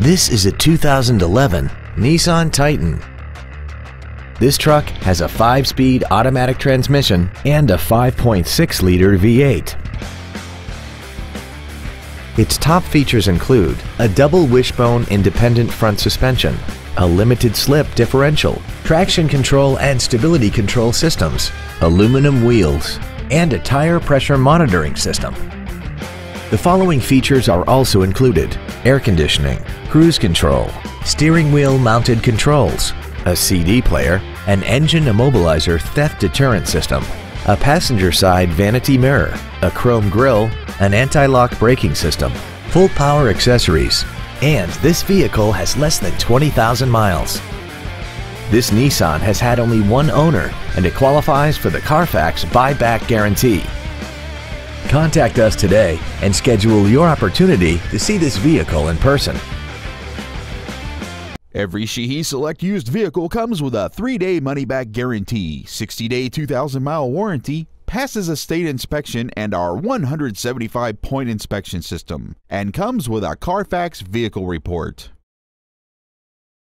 This is a 2011 Nissan Titan. This truck has a 5-speed automatic transmission and a 5.6-liter V8. Its top features include a double wishbone independent front suspension, a limited slip differential, traction control and stability control systems, aluminum wheels, and a tire pressure monitoring system. The following features are also included air conditioning, cruise control, steering wheel mounted controls, a CD player, an engine immobilizer theft deterrent system, a passenger side vanity mirror, a chrome grille, an anti-lock braking system, full power accessories, and this vehicle has less than 20,000 miles. This Nissan has had only one owner and it qualifies for the Carfax buyback guarantee. Contact us today and schedule your opportunity to see this vehicle in person. Every Sheehy Select used vehicle comes with a 3-day money-back guarantee, 60-day 2,000-mile warranty, passes a state inspection and our 175-point inspection system, and comes with a Carfax vehicle report.